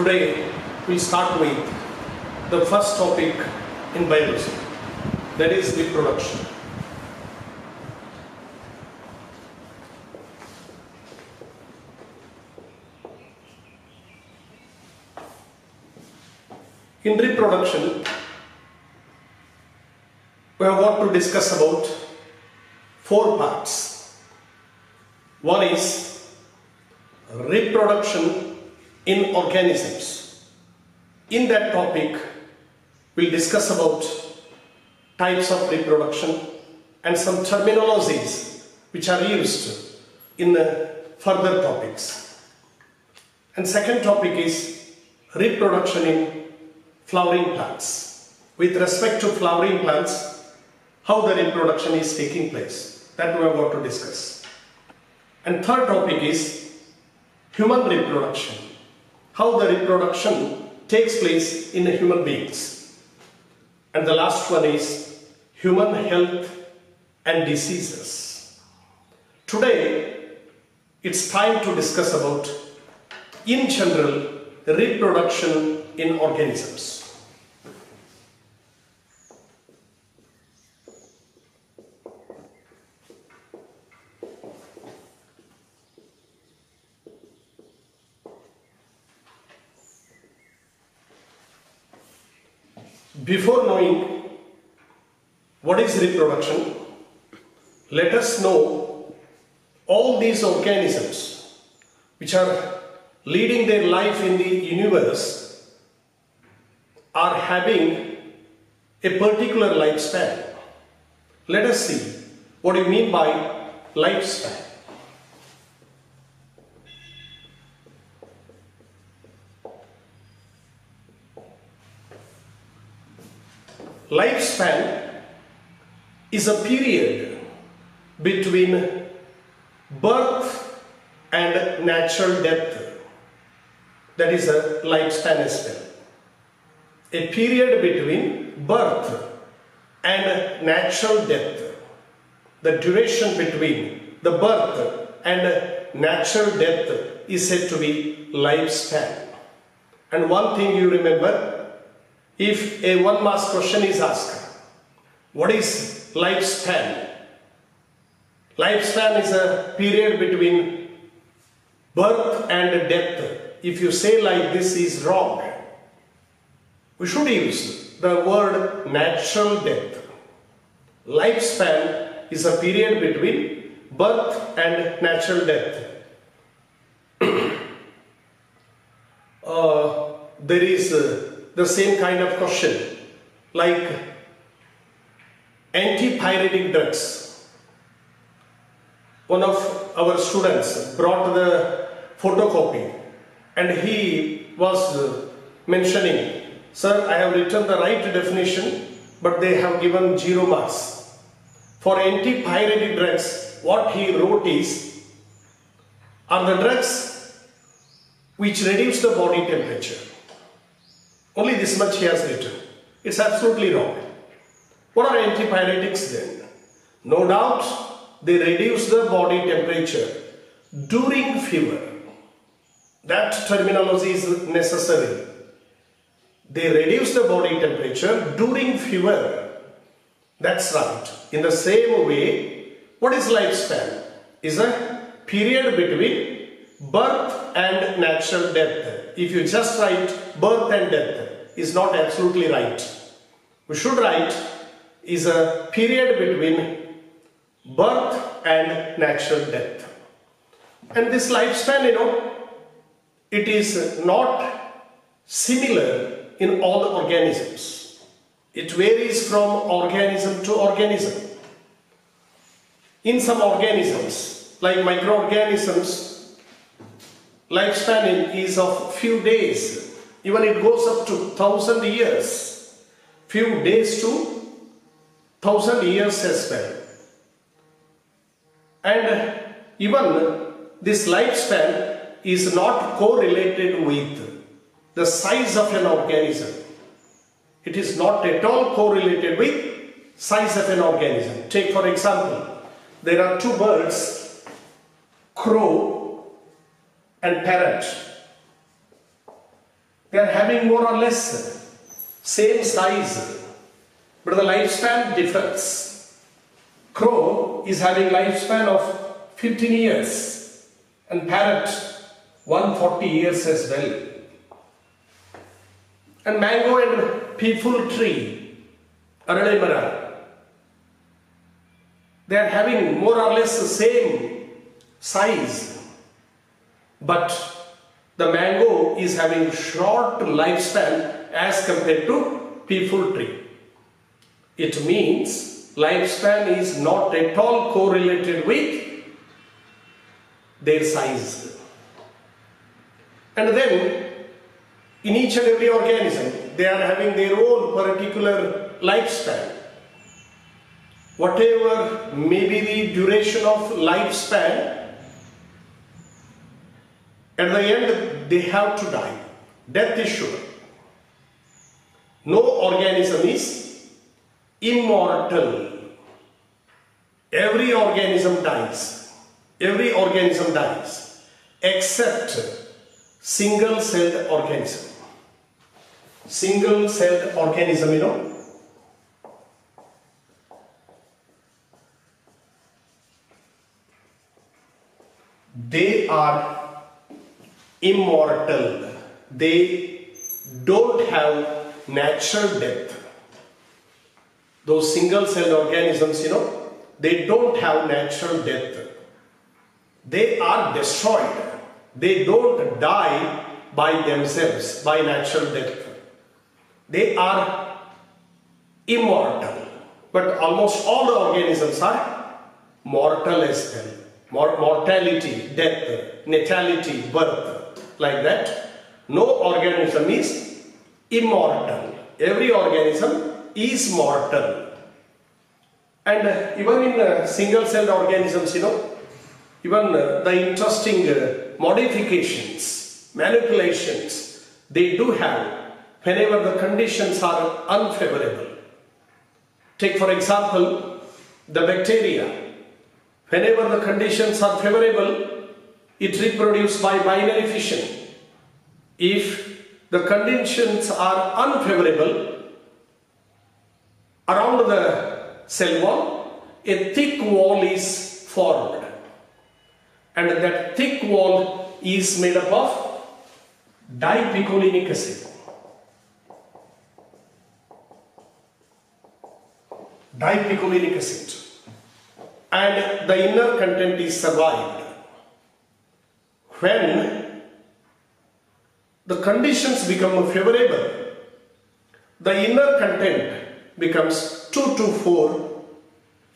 Today we start with the first topic in biology that is reproduction. In reproduction, we have got to discuss about four parts. One is reproduction in organisms. In that topic, we'll discuss about types of reproduction and some terminologies which are used in the further topics. And second topic is reproduction in flowering plants. With respect to flowering plants, how the reproduction is taking place. That we are going to discuss. And third topic is human reproduction. How the reproduction takes place in human beings. And the last one is human health and diseases. Today, it's time to discuss about, in general, reproduction in organisms. Before knowing what is reproduction, let us know all these organisms which are leading their life in the universe are having a particular lifespan. Let us see what you mean by lifespan. Lifespan is a period between birth and natural death. That is a lifespan as well. A period between birth and natural death. The duration between the birth and natural death is said to be lifespan. And one thing you remember if a one mass question is asked, what is lifespan? Lifespan is a period between birth and death. If you say like this is wrong, we should use the word natural death. Lifespan is a period between birth and natural death. uh, there is uh, the same kind of question like antipyretic drugs. One of our students brought the photocopy and he was mentioning, Sir, I have written the right definition but they have given zero marks. For antipyretic drugs, what he wrote is, are the drugs which reduce the body temperature. Only this much he has written. It's absolutely wrong. What are antipyretics then? No doubt they reduce the body temperature during fever. That terminology is necessary. They reduce the body temperature during fever. That's right. In the same way, what is lifespan? Is a period between birth and natural death. If you just write birth and death, is not absolutely right. We should write is a period between birth and natural death. And this lifespan, you know, it is not similar in all organisms. It varies from organism to organism. In some organisms, like microorganisms, lifespan is of few days even it goes up to thousand years. Few days to thousand years as well. And even this lifespan is not correlated with the size of an organism. It is not at all correlated with size of an organism. Take for example, there are two birds, crow and parrot. They are having more or less same size, but the lifespan differs. Crow is having lifespan of 15 years and parrot 140 years as well. And mango and peepul tree, Aralemara, they are having more or less the same size, but the mango is having short lifespan as compared to peepul tree. It means lifespan is not at all correlated with their size. And then in each and every organism, they are having their own particular lifespan. Whatever may be the duration of lifespan, at the end they have to die. Death is sure. No organism is immortal. Every organism dies. Every organism dies except single celled organism. Single celled organism, you know. They are immortal. They don't have natural death. Those single celled organisms, you know, they don't have natural death. They are destroyed. They don't die by themselves, by natural death. They are immortal. But almost all the organisms are mortal as well. Mor- mortality, death, natality, birth, like that. No organism is immortal. Every organism is mortal. And uh, even in uh, single-celled organisms, you know, even uh, the interesting uh, modifications, manipulations, they do have whenever the conditions are unfavorable. Take for example, the bacteria. Whenever the conditions are favorable, it reproduces by binary fission. If the conditions are unfavorable, around the cell wall, a thick wall is formed. And that thick wall is made up of dipicolinic acid. Dipicolinic acid. And the inner content is survived. When the conditions become favorable, the inner content becomes 2 to 4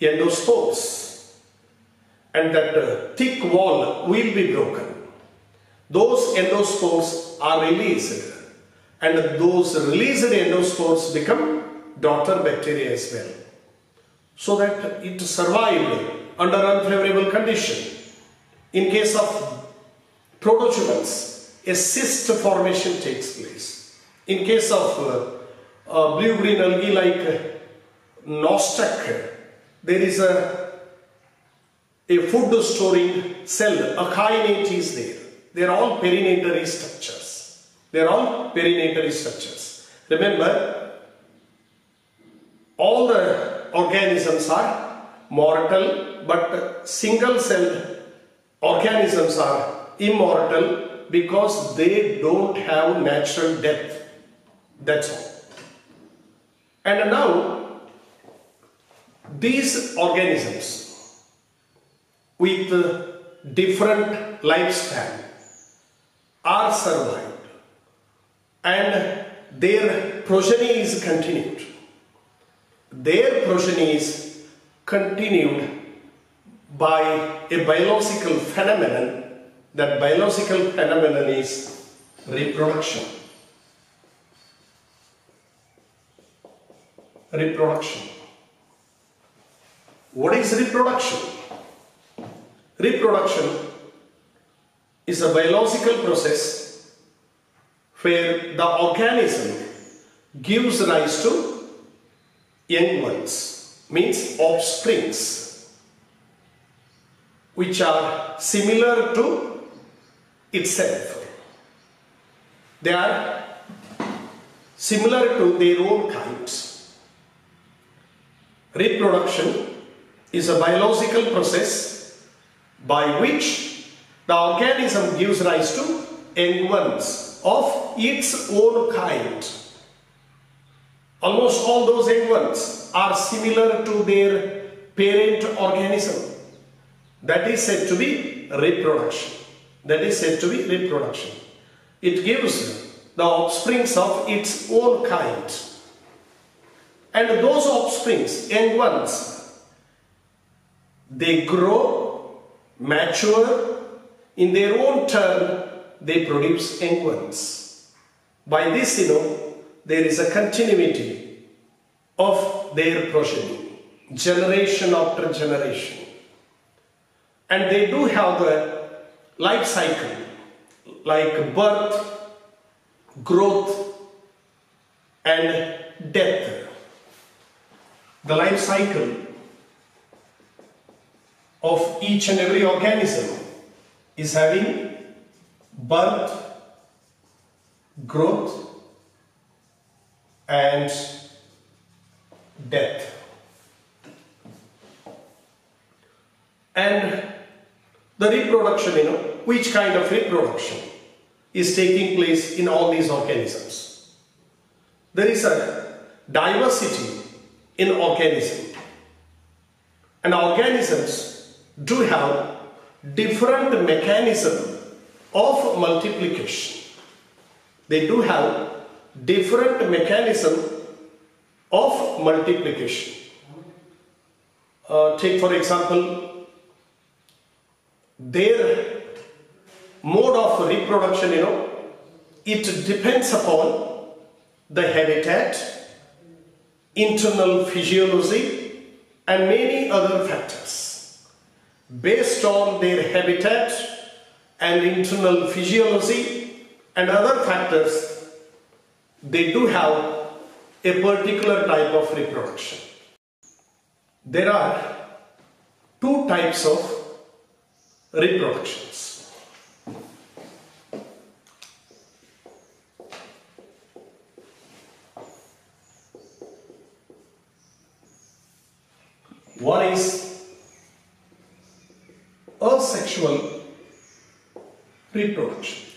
endospores and that uh, thick wall will be broken. Those endospores are released and those released endospores become daughter bacteria as well. So that it survived under unfavorable condition. In case of protozoans, a cyst formation takes place. In case of uh, uh, blue-green algae like uh, nostoc, there is a a food storing cell, a akinete is there. They are all perennating structures. They are all perennating structures. Remember, all the organisms are mortal, but single celled organisms are immortal because they don't have natural death. That's all. And now, these organisms with different lifespan are survived and their progeny is continued. Their progeny is continued by a biological phenomenon. That biological phenomenon is reproduction. Reproduction. What is reproduction? Reproduction is a biological process where the organism gives rise to young ones, means offsprings, which are similar to itself. They are similar to their own kinds. Reproduction is a biological process by which the organism gives rise to young ones of its own kind. Almost all those young ones are similar to their parent organism. That is said to be reproduction. That is said to be reproduction. It gives the offsprings of its own kind. And those offsprings, young ones, they grow, mature, in their own turn, they produce young ones. By this, you know, there is a continuity of their progeny, generation after generation. And they do have the life cycle, like birth, growth, and death. The life cycle of each and every organism is having birth, growth, and death. And the reproduction, you know, which kind of reproduction is taking place in all these organisms. There is a diversity in organism. And organisms do have different mechanism of multiplication. They do have different mechanism of multiplication. Uh, take for example, their mode of reproduction, you know, it depends upon the habitat, internal physiology and many other factors. Based on their habitat and internal physiology and other factors, they do have a particular type of reproduction. There are two types of reproductions. One is asexual reproduction.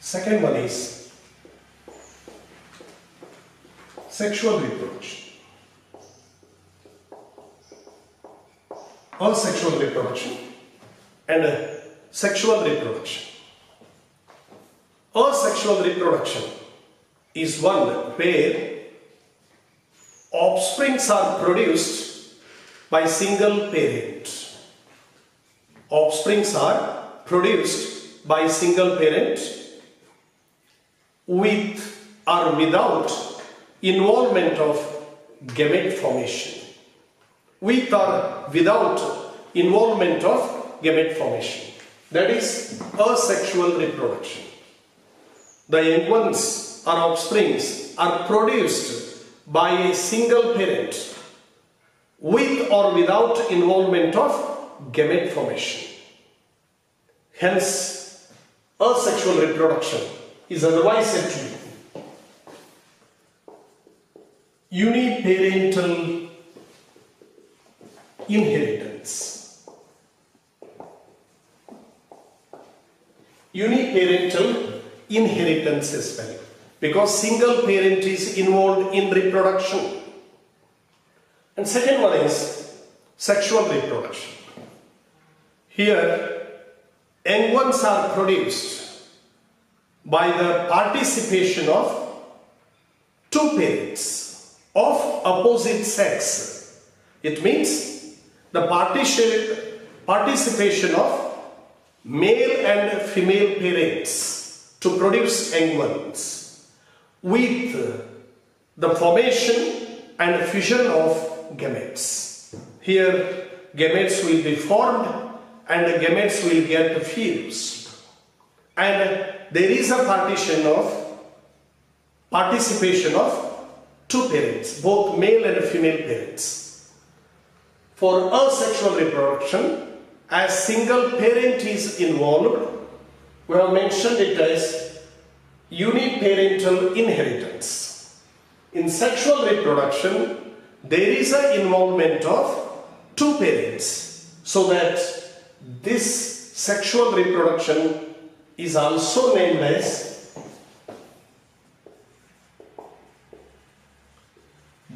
Second one is sexual reproduction. Asexual reproduction and sexual reproduction. Asexual reproduction is one where offsprings are produced by single parent. Offsprings are produced by single parent with or without involvement of gamete formation. With or without involvement of gamete formation. That is asexual reproduction. The young ones or offsprings are produced by a single parent with or without involvement of gamete formation. Hence, asexual reproduction is otherwise said to be uniparental inheritance. Uniparental inheritance as well because single parent is involved in reproduction. And second one is sexual reproduction. Here, young ones are produced by the participation of two parents of opposite sex. It means the participation of male and female parents to produce young ones with the formation and fission of gametes. Here gametes will be formed and the gametes will get fused. And there is a partition of participation of two parents, both male and female parents. For asexual reproduction, as single parent is involved, we have mentioned it as uniparental inheritance. In sexual reproduction, there is an involvement of two parents so that this sexual reproduction is also named as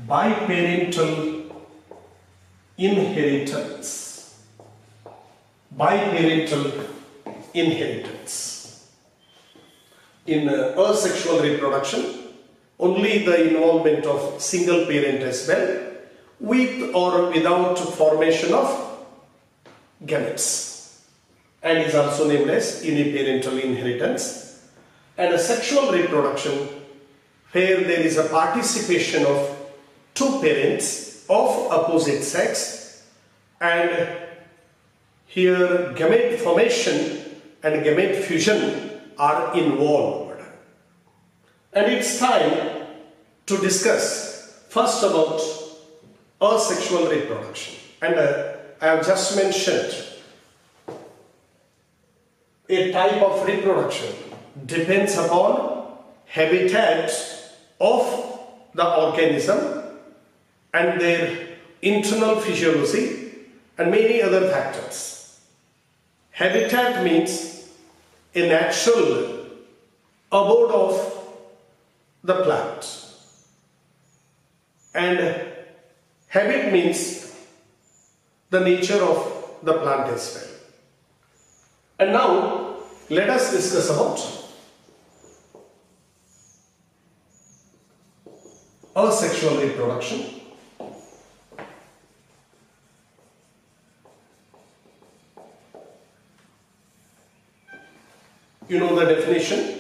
biparental inheritance. Biparental inheritance. In uh, asexual reproduction, only the involvement of single parent as well with or without formation of gametes and is also named as uniparental inheritance. And a sexual reproduction where there is a participation of two parents of opposite sex and here gamete formation and gamete fusion are involved and it's time to discuss first about asexual reproduction. And uh, I have just mentioned a type of reproduction depends upon habitat of the organism and their internal physiology and many other factors. Habitat means a natural abode of the plant and Habit means the nature of the plant as well. And now let us discuss about asexual reproduction. You know the definition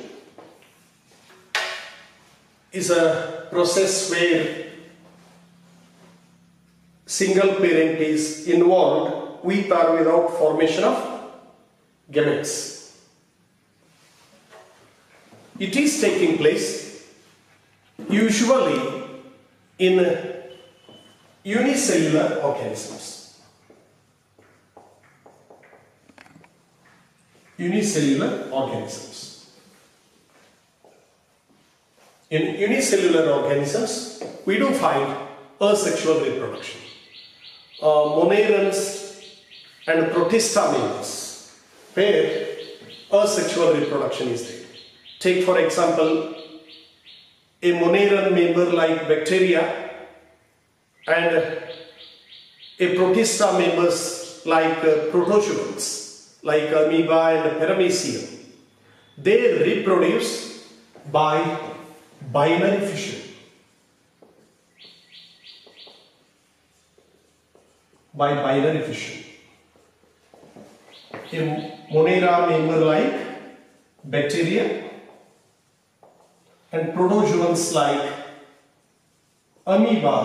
is a process where single parent is involved with or without formation of gametes. It is taking place usually in unicellular organisms. Unicellular organisms. In unicellular organisms, we do find asexual reproduction uh, monerans and protista members where asexual reproduction is there. Take for example a moneran member like bacteria and a protista members like uh, protozoans like uh, amoeba and paramecium. They reproduce by binary fission. by binary fission. A Monera member like bacteria and protozoans like amoeba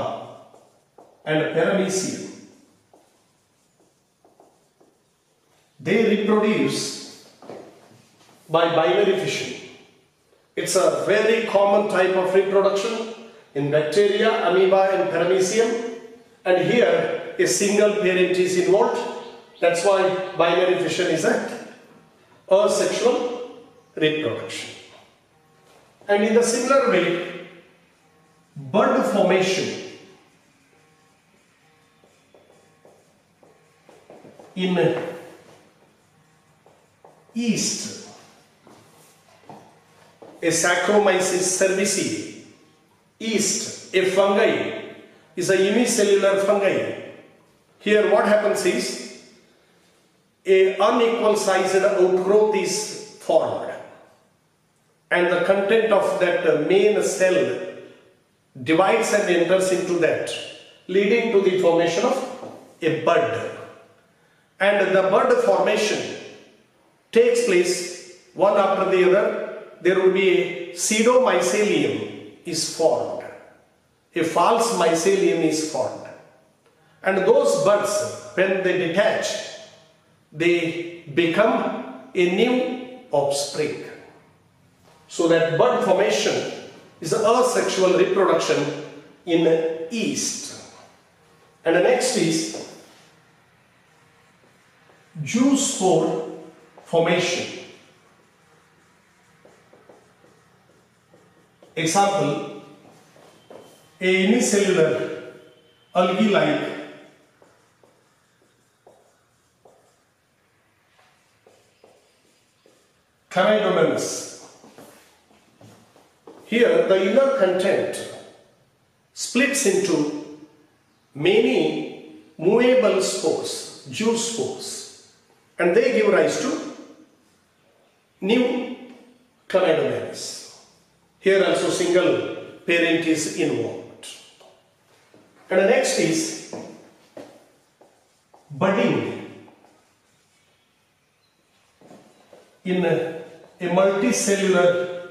and paramecium. They reproduce by binary fission. It's a very common type of reproduction in bacteria, amoeba and paramecium and here a single parent is involved. That's why binary fission is a asexual reproduction. And in the similar way, bud formation in yeast, a Saccharomyces cerevisiae, yeast, a fungi, is a unicellular fungi. Here what happens is a unequal sized outgrowth is formed. And the content of that main cell divides and enters into that leading to the formation of a bud. And the bud formation takes place one after the other there will be a pseudomycelium is formed a false mycelium is formed and those buds, when they detach, they become a new offspring. So that bud formation is asexual reproduction in yeast. And the next is zoospore formation. Example, a unicellular algae-like Chlamydomonas. Here the inner content splits into many movable spores, zoospores and they give rise to new chlamydomonas. Here also single parent is involved. And the next is budding in a, a multicellular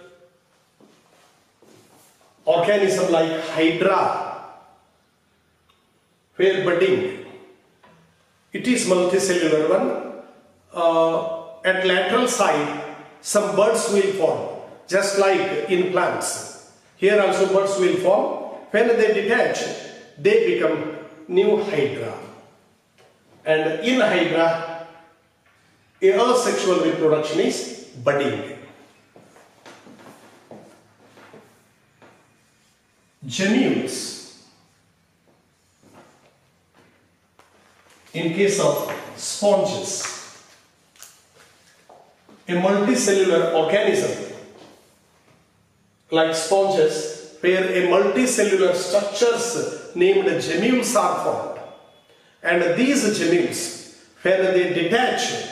organism like Hydra, where budding, it is multicellular one. Uh, at lateral side, some buds will form, just like in plants. Here also buds will form. When they detach, they become new Hydra. And in Hydra, asexual reproduction is budding. Gemmules. In case of sponges, a multicellular organism. Like sponges where a multicellular structures named gemmules are formed. And these gemmules when they detach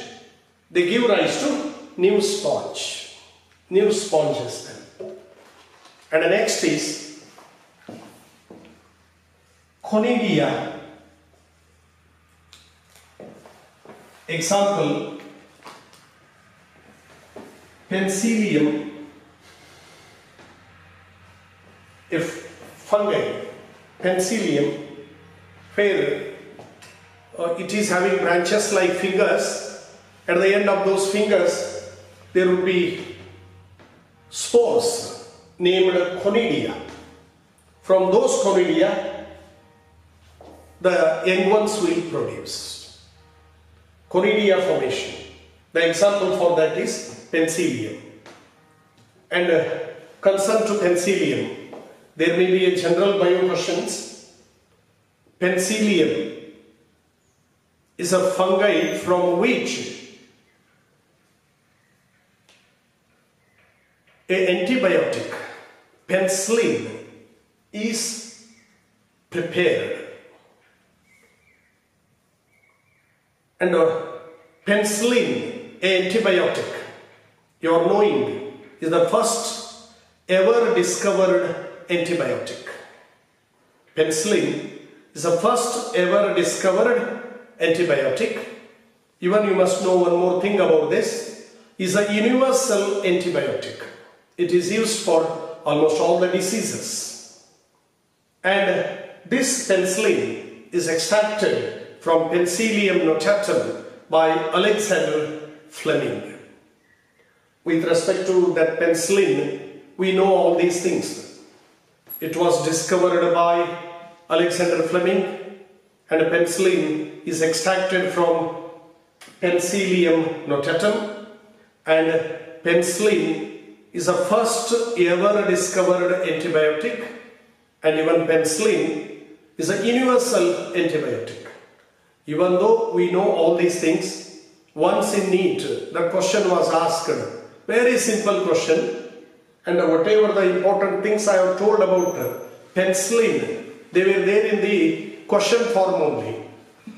they give rise to new sponge new sponges then. And the next is conidia example Penicillium if fungi, Penicillium, where uh, it is having branches like fingers, at the end of those fingers there would be spores named conidia. From those conidia, the young ones will produce. Conidia formation. The example for that is penicillium. And uh, concern to penicillium, there may be a general bio questions. Penicillium is a fungi from which a antibiotic penicillin is prepared. And uh, penicillin, antibiotic, your knowing, is the first ever discovered antibiotic. Penicillin is the first ever discovered antibiotic. Even you must know one more thing about this, is a universal antibiotic. It is used for almost all the diseases. And this penicillin is extracted from Penicillium notatum by Alexander Fleming. With respect to that penicillin, we know all these things. It was discovered by Alexander Fleming and penicillin is extracted from Penicillium notatum and penicillin is the first ever discovered antibiotic and even penicillin is a universal antibiotic. Even though we know all these things, once in need, the question was asked, very simple question, and whatever the important things I have told about uh, penicillin, they were there in the question form only,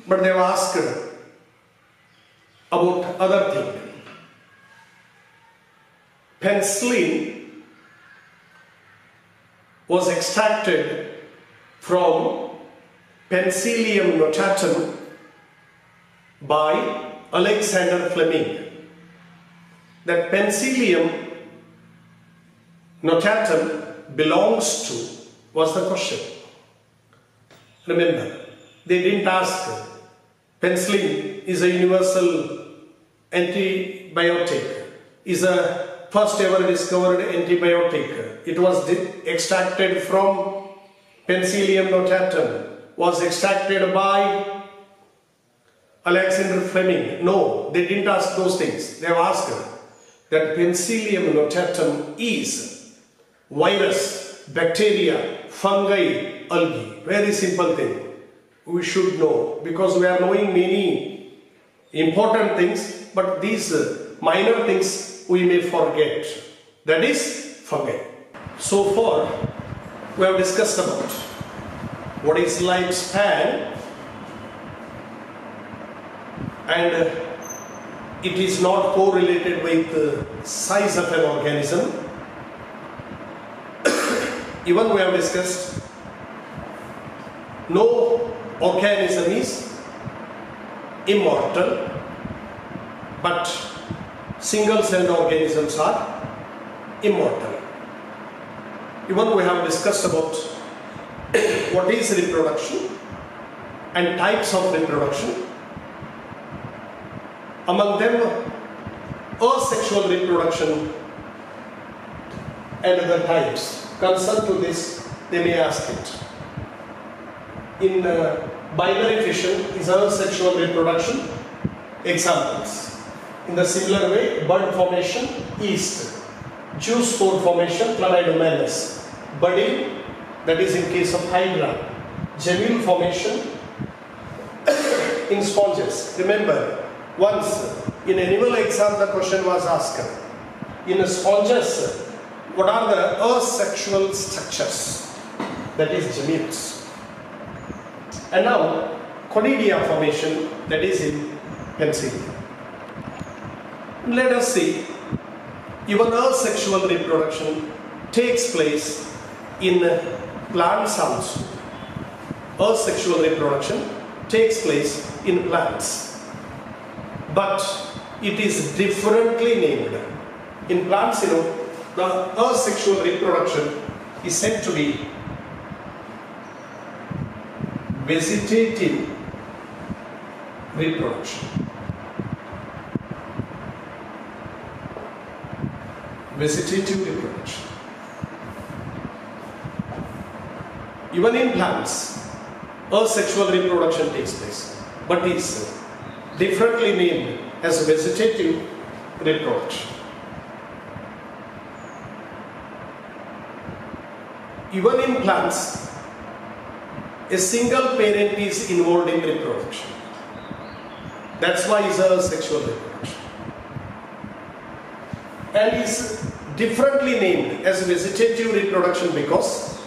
but they were asked uh, about other thing. Penicillin was extracted from Penicillium notatum by Alexander Fleming. That Penicillium notatum belongs to was the question. Remember, they didn't ask penicillin is a universal antibiotic, is a first ever discovered antibiotic. It was extracted from Penicillium notatum, was extracted by Alexander Fleming. No, they didn't ask those things. They have asked that Penicillium notatum is virus, bacteria, fungi, algae. Very simple thing. We should know because we are knowing many important things, but these uh, minor things we may forget. That is fungi. So far, we have discussed about what is lifespan and it is not correlated with the size of an organism. Even we have discussed no organism is immortal, but single celled organisms are immortal. Even we have discussed about what is reproduction and types of reproduction among them asexual reproduction and other types. Concerned to this, they may ask it. In uh, binary fission is asexual reproduction. Examples. In the similar way, bud formation, yeast. Zoospore formation, Chlamydomonas. Budding, that is in case of Hydra. Gemmule formation in sponges. Remember, once in animal exam the question was asked. In sponges, what are the asexual structures? That is gametes. And now conidia formation that is in penicillium. Let us see even asexual reproduction takes place in plants also. Asexual reproduction takes place in plants but it is differently named. In plants, you know, the asexual reproduction is said to be vegetative reproduction. Vegetative reproduction. Even in plants, asexual reproduction takes place, but is differently named as vegetative reproduction. Even in plants, a single parent is involved in reproduction. That's why it's a sexual reproduction. And is differently named as vegetative reproduction because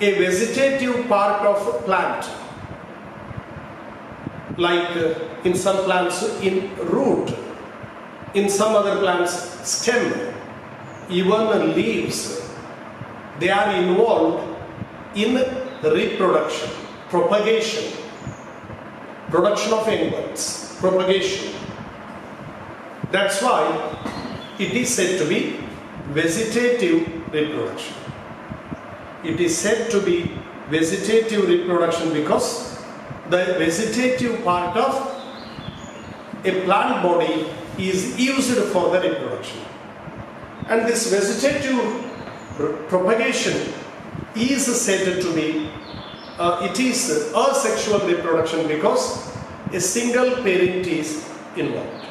a vegetative part of plant like uh, in some plants in root, in some other plants stem, even leaves. They are involved in reproduction, propagation, production of animals, propagation. That's why it is said to be vegetative reproduction. It is said to be vegetative reproduction because the vegetative part of a plant body is used for the reproduction. And this vegetative propagation is said to be, uh, it is asexual reproduction because a single parent is involved.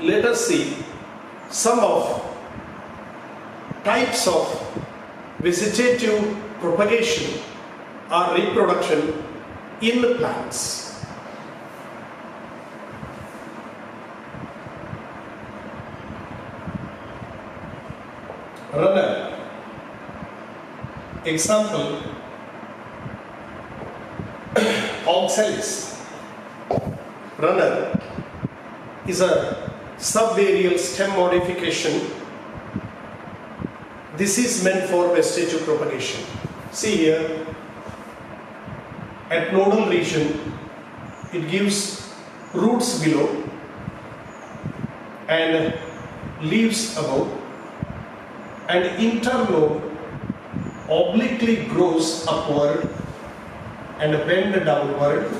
Let us see some of types of vegetative propagation or reproduction in plants. Runner. Example Oxalis. Runner is a subaerial stem modification. This is meant for vestigial propagation. See here, at nodal region it gives roots below and leaves above. And internode obliquely grows upward and bend downward.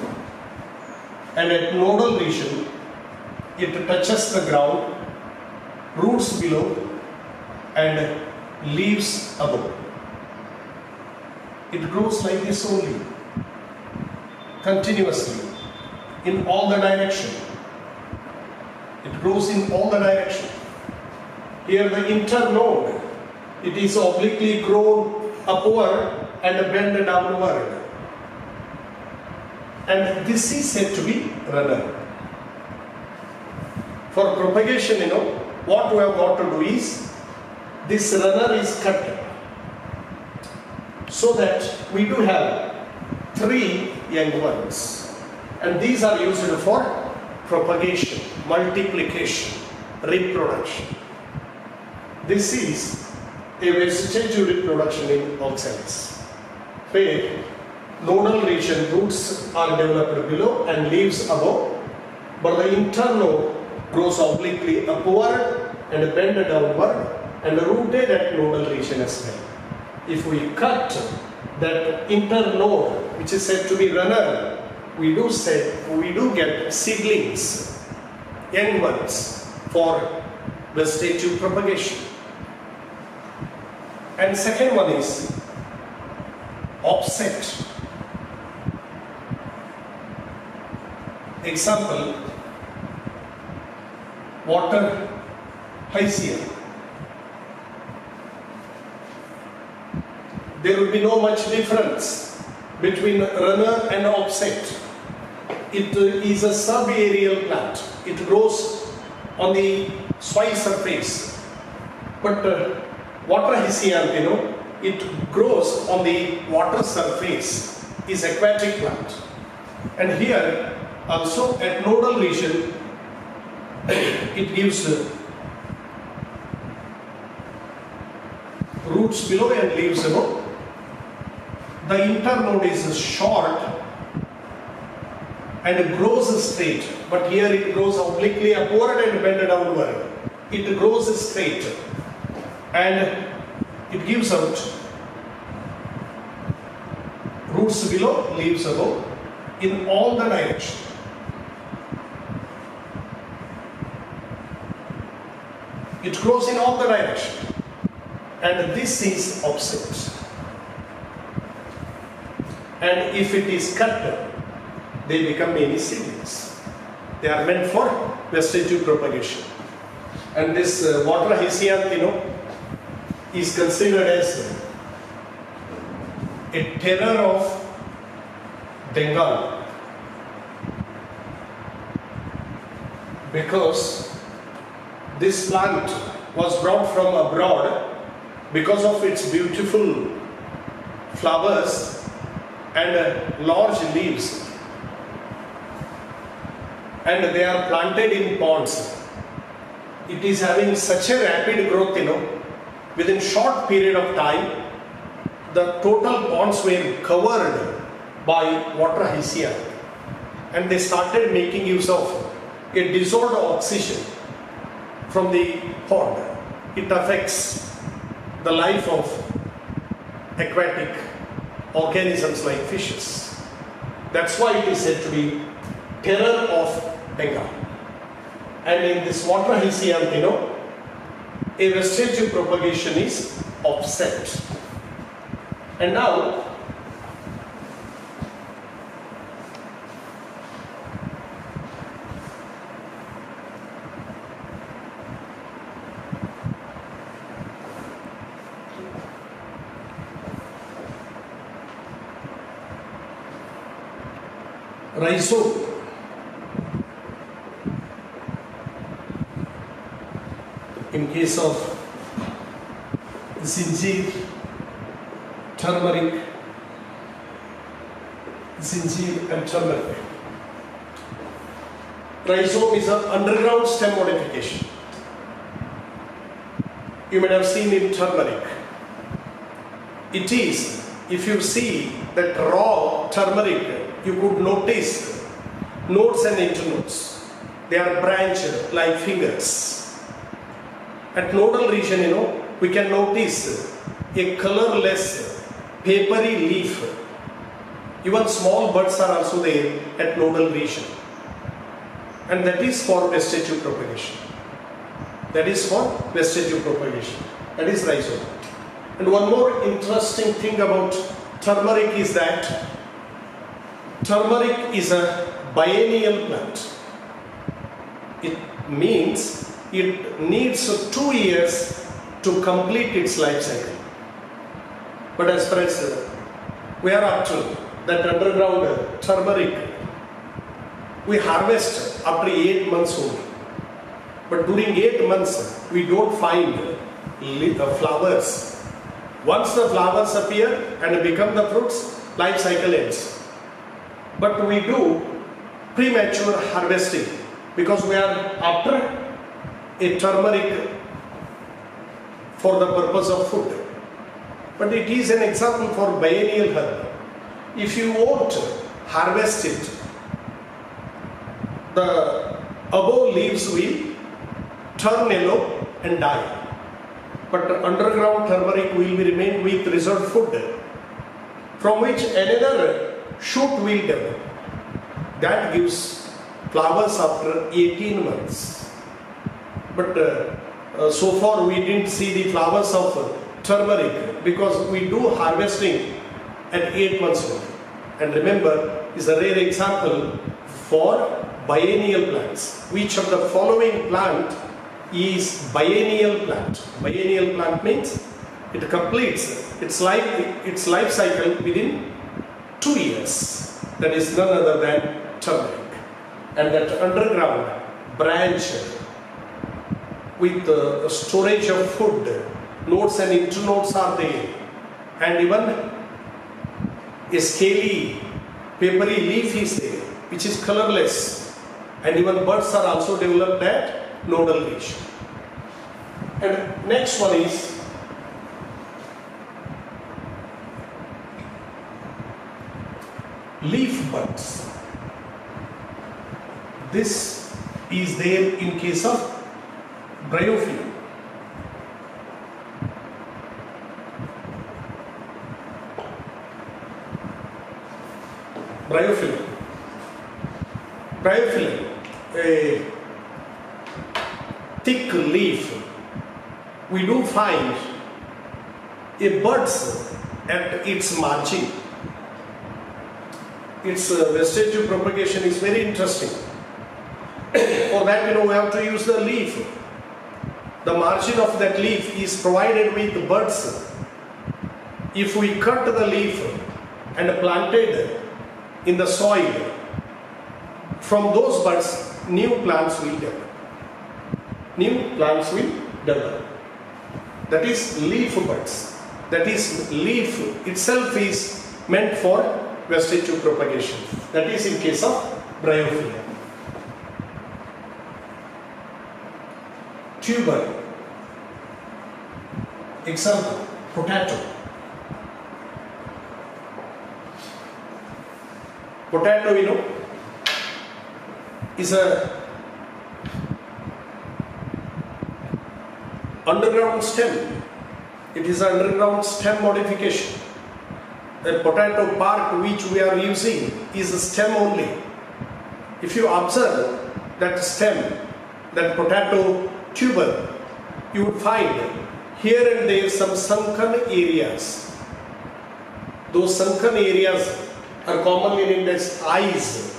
And at nodal region it touches the ground roots below and leaves above. It grows like this only continuously in all the direction. It grows in all the direction. Here the internode It is obliquely grown upward and bent downward. And this is said to be runner. For propagation, you know, what we have got to do is this runner is cut so that we do have three young ones. And these are used for propagation, multiplication, reproduction. This is a vegetative reproduction in oxalis, where nodal region roots are developed below and leaves above, but the internode grows obliquely upward and bend downward and rooted at nodal region as well. If we cut that internode, which is said to be runner, we do say we do get seedlings, young ones for vegetative propagation. And second one is offset. Example, water hyacinth. There will be no much difference between runner and offset. It is a sub-aerial plant. It grows on the soil surface. But uh, water hyacinth, you know, it grows on the water surface, is aquatic plant. And here also at nodal region, it gives uh, roots below and leaves above. The internode is short and grows straight, but here it grows obliquely upward and bend downward. It grows straight and it gives out roots below, leaves above in all the direction. It grows in all the direction and this is offset. And if it is cut, they become many seedlings. They are meant for vegetative propagation. And this uh, water hyacinth, you know, is considered as a terror of Bengal because this plant was brought from abroad because of its beautiful flowers and uh, large leaves. And they are planted in ponds. It is having such a rapid growth you know. Within short period of time the total ponds were covered by water hyacinth and they started making use of a dissolved oxygen from the pond. It affects the life of aquatic organisms like fishes. That's why it is said to be terror of Bengal. And in this water hyacinth, you know, a vegetative propagation is offset. And now, rhizome. In case of ginger, turmeric, ginger and turmeric. Rhizome is an underground stem modification. You might have seen in turmeric. It is, if you see that raw turmeric you could notice nodes and internodes. They are branched like fingers. At nodal region, you know, we can notice a colorless papery leaf. Even small buds are also there at nodal region. And that is for vegetative propagation. That is for vegetative propagation. That is rhizome. And one more interesting thing about turmeric is that turmeric is a biennial plant. It means it needs two years to complete its life cycle. But as far as we are up to that underground turmeric, we harvest after eight months only. But during eight months, we don't find uh, flowers. Once the flowers appear and become the fruits, life cycle ends. But we do premature harvesting because we are after a turmeric for the purpose of food. But it is an example for biennial herb. If you won't harvest it, the above leaves will turn yellow and die. But underground turmeric will remain with reserved food from which another shoot will develop. That gives flowers after 18 months. But uh, uh, so far we didn't see the flowers of uh, turmeric because we do harvesting at 8 months only. And remember, is a rare example for biennial plants. Which of the following plant is biennial plant? Biennial plant means it completes its life, its life cycle within two years. That is none other than turmeric. And that underground branch with uh, storage of food, nodes and internodes are there, and even a scaly, papery leaf is there, which is colorless, and even birds are also developed at nodal region. And next one is leaf buds. This is there in case of bryophyllum. Bryophyllum. Bryophyllum, a thick leaf. We do find a buds at its margin. Its uh, vegetative propagation is very interesting. For that, you know, we have to use the leaf. The margin of that leaf is provided with buds. If we cut the leaf and planted in the soil, from those buds, new plants will develop. New plants will develop. That is leaf buds. That is leaf itself is meant for vegetative propagation. That is in case of bryophyllum. Tuber. Example, potato. Potato, you know, is a underground stem. It is an underground stem modification. The potato bark which we are using is a stem only. If you observe that stem, that potato tuber, you would find here and there some sunken areas. Those sunken areas are commonly named as eyes,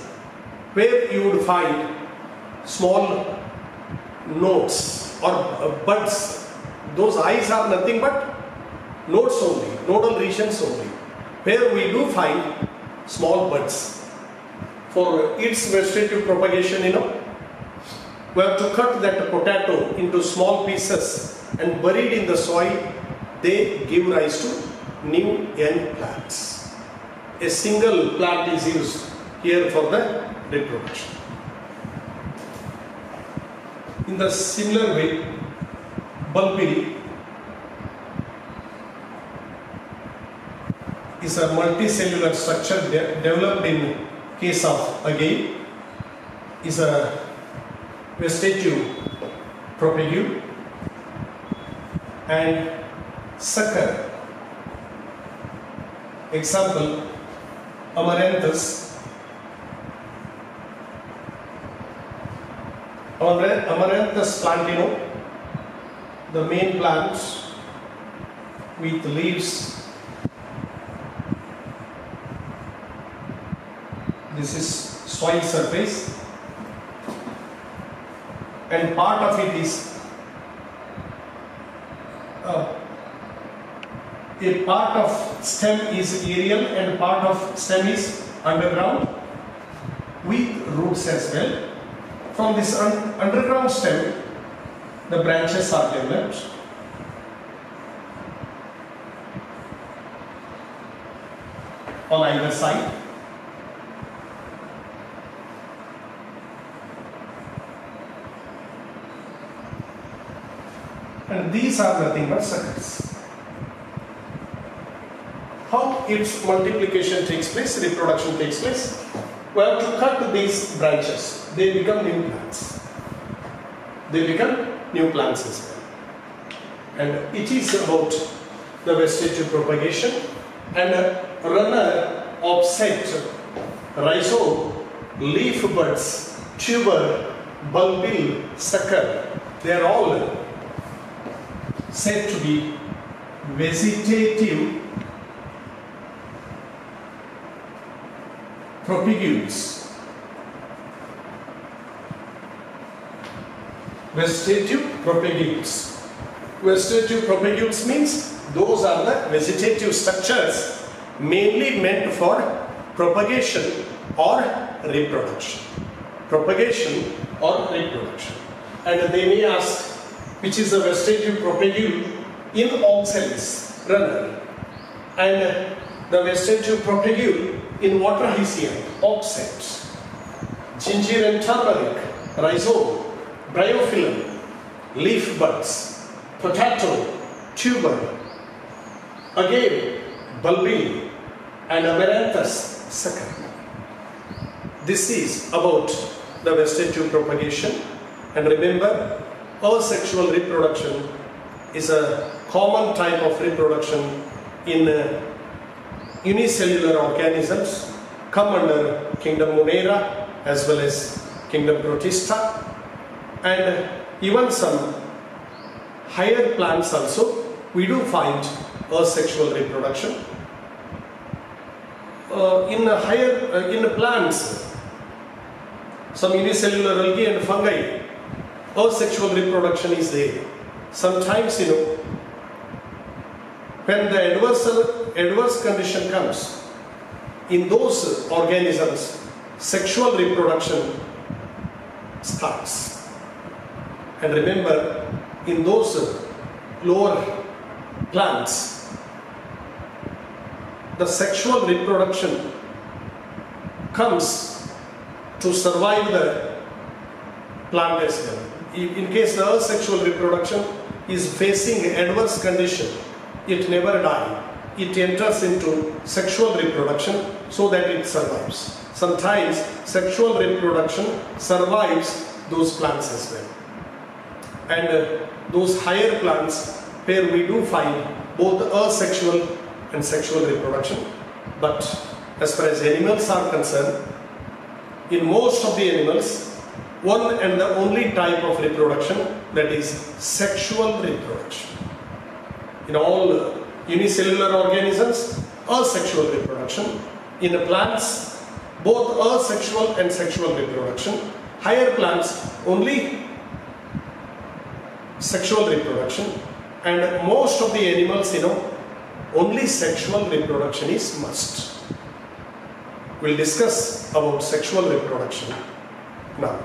where you would find small nodes or buds. Those eyes are nothing but nodes only, nodal regions only, where we do find small buds. For its vegetative propagation, you know, we have to cut that potato into small pieces and buried in the soil, they give rise to new young plants. A single plant is used here for the reproduction. In the similar way, bulbil is a multicellular structure de- developed in case of again is a vegetative propagule and sucker. Example, amaranthus. Amaranthus plant, you know, the main plants with leaves. This is soil surface and part of it is uh, a part of stem is aerial and part of stem is underground with roots as well. From this un- underground stem, the branches are developed. On either side. And these are nothing but suckers. How its multiplication takes place, reproduction takes place? We have to cut these branches. They become new plants. They become new plants as well. And it is about the vegetative propagation and runner offset, rhizome, leaf buds, tuber, bulbil, sucker. They are all said to be vegetative propagules. Vegetative propagules. Vegetative propagules means those are the vegetative structures mainly meant for propagation or reproduction. Propagation or reproduction. And they may ask which is a vegetative propagule in oxalis runner. And uh, the vegetative propagule in water hyacinth, oxalis, ginger and turmeric, rhizome, bryophyllum, leaf buds, potato, tuber, agave, bulbil, and amaranthus sucker. This is about the vegetative propagation. And remember asexual reproduction is a common type of reproduction in uh, unicellular organisms come under kingdom Monera as well as kingdom Protista and even some higher plants also we do find asexual reproduction. Uh, in higher uh, in plants some unicellular algae and fungi asexual reproduction is there. Sometimes, you know, when the adverse, adverse condition comes, in those organisms, sexual reproduction starts. And remember, in those lower plants, the sexual reproduction comes to survive the plant as well in case the sexual reproduction is facing adverse condition, it never die. It enters into sexual reproduction so that it survives. Sometimes sexual reproduction survives those plants as well. And uh, those higher plants where we do find both asexual and sexual reproduction. But as far as animals are concerned, in most of the animals, one and the only type of reproduction that is sexual reproduction. In all unicellular organisms, asexual reproduction. In plants, both asexual and sexual reproduction. Higher plants, only sexual reproduction. And most of the animals, you know, only sexual reproduction is must. We'll discuss about sexual reproduction now.